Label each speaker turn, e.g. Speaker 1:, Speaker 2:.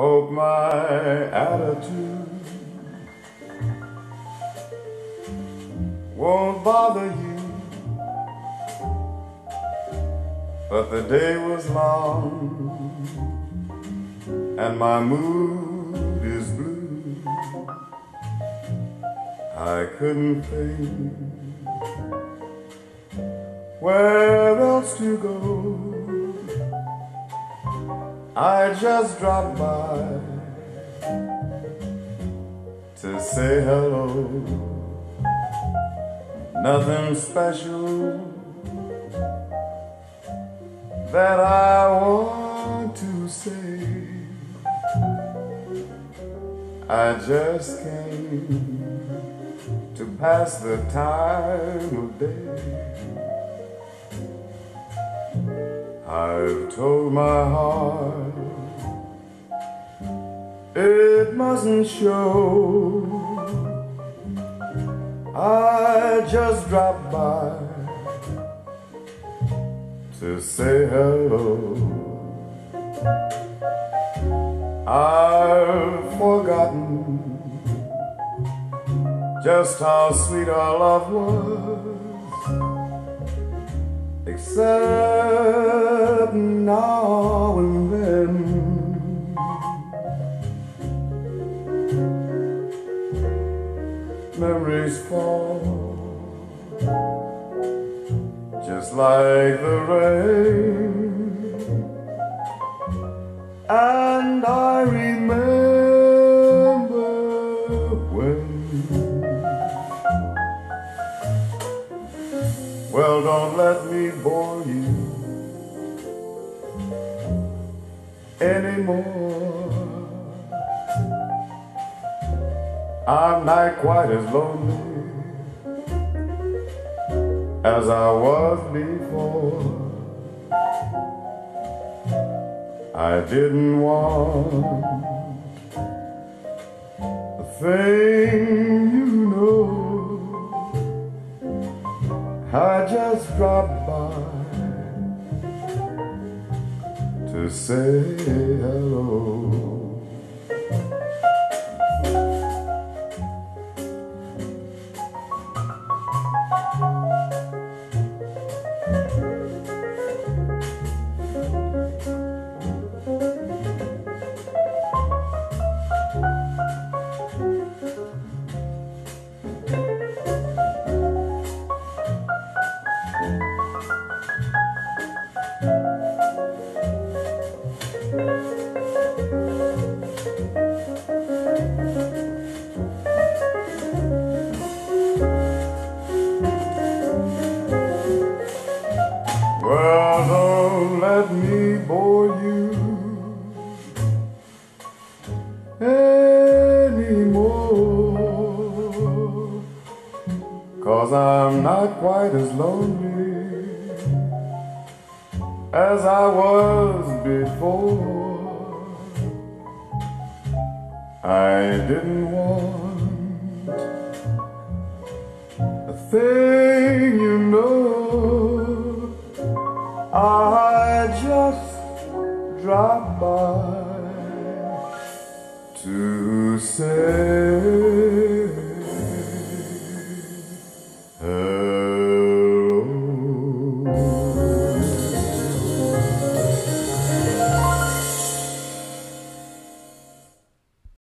Speaker 1: Hope my attitude won't bother you. But the day was long and my mood is blue. I couldn't think where else to go. I just dropped by to say hello. Nothing special that I want to say. I just came to pass the time of day. I've told my heart it mustn't show. I just dropped by to say hello. I've forgotten just how sweet our love was except now and then. Memories fall just like the rain, and I remember Well, don't let me bore you anymore. I'm not quite as lonely as I was before. I didn't want a thing I just dropped by to say hello. Anymore. Cause I'm not quite as lonely as I was before. I didn't want a thing you know. I just dropped by to say